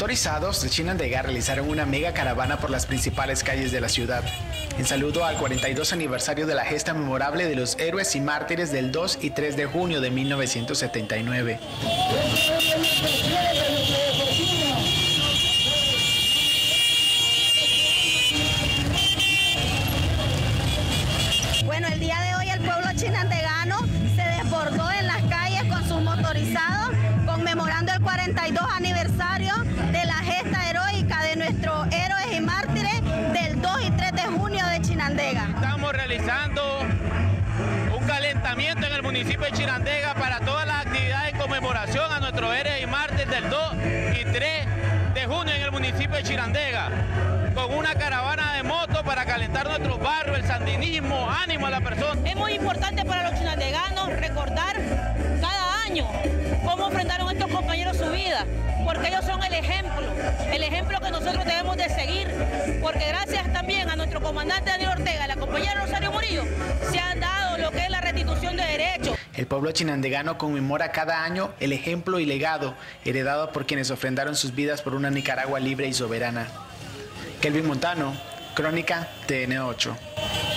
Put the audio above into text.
motorizados de Chinandega realizaron una mega caravana por las principales calles de la ciudad, en saludo al 42 aniversario de la gesta memorable de los héroes y mártires del 2 y 3 de junio de 1979. Bueno, el día de hoy el pueblo chinandegano el 42 aniversario de la gesta heroica de nuestros héroes y mártires del 2 y 3 de junio de Chinandega. Estamos realizando un calentamiento en el municipio de Chinandega para todas las actividades en conmemoración a nuestros héroes y mártires del 2 y 3 de junio en el municipio de Chirandega, con una caravana de motos para calentar nuestros barrios, el sandinismo, ánimo a la persona. Es muy importante su vida, porque ellos son el ejemplo, el ejemplo que nosotros debemos de seguir, porque gracias también a nuestro comandante Daniel Ortega la compañera Rosario Murillo, se han dado lo que es la restitución de derechos. El pueblo chinandegano conmemora cada año el ejemplo y legado heredado por quienes ofrendaron sus vidas por una Nicaragua libre y soberana. Kelvin Montano, Crónica TN8.